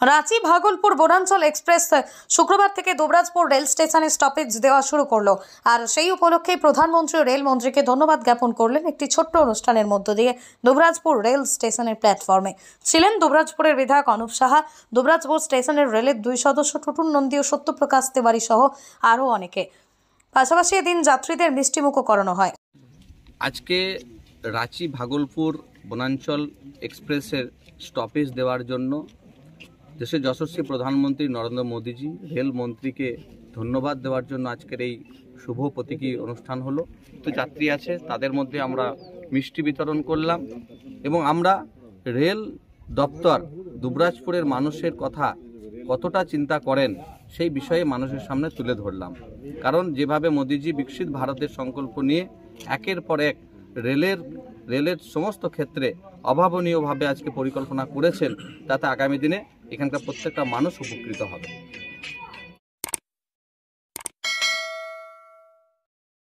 রাঁচি ভাগলপুর বনাঞ্চল এক্সপ্রেস শুক্রবার থেকে দুবরাজপুর রেল স্টেশনে স্টপেজ দেওয়া শুরু করল। আর সেই উপলক্ষে প্রধানমন্ত্রী রেলমন্ত্রীকে ধন্যবাদ জ্ঞাপন করলেন একটি ছোট্ট অনুষ্ঠানের মধ্য দিয়ে দুবরাজপুর রেল স্টেশনের প্ল্যাটফর্মে ছিলেন দুবরাজপুরের বিধায়ক অনুপ সাহা, দুবরাজপুর স্টেশনের রেলের দুই সদস্য টুটুন নন্দী ও সত্যপ্রকাশ তিওয়ারি সহ আরও অনেকে। পাশাপাশি এদিন যাত্রীদের মিষ্টিমুখও করানো হয়। আজকে রাঁচি ভাগলপুর বনাঞ্চল এক্সপ্রেসের স্টপেজ দেওয়ার জন্য দেশের যশস্বী প্রধানমন্ত্রী নরেন্দ্র মোদীজি, রেল মন্ত্রীকে ধন্যবাদ দেওয়ার জন্য আজকের এই শুভ প্রতীকী অনুষ্ঠান হলো। তো যাত্রী আছে, তাদের মধ্যে আমরা মিষ্টি বিতরণ করলাম এবং আমরা রেল দপ্তর দুবরাজপুরের মানুষের কথা কতটা চিন্তা করেন সেই বিষয়ে মানুষের সামনে তুলে ধরলাম। কারণ যেভাবে মোদিজি বিকশিত ভারতের সংকল্প নিয়ে একের পর এক রেলের রেলের সমস্ত ক্ষেত্রে অভাবনীয়ভাবে আজকে পরিকল্পনা করেছেন, তাতে আগামী দিনে এখানকার প্রত্যেকটা মানুষ উপকৃত হবে।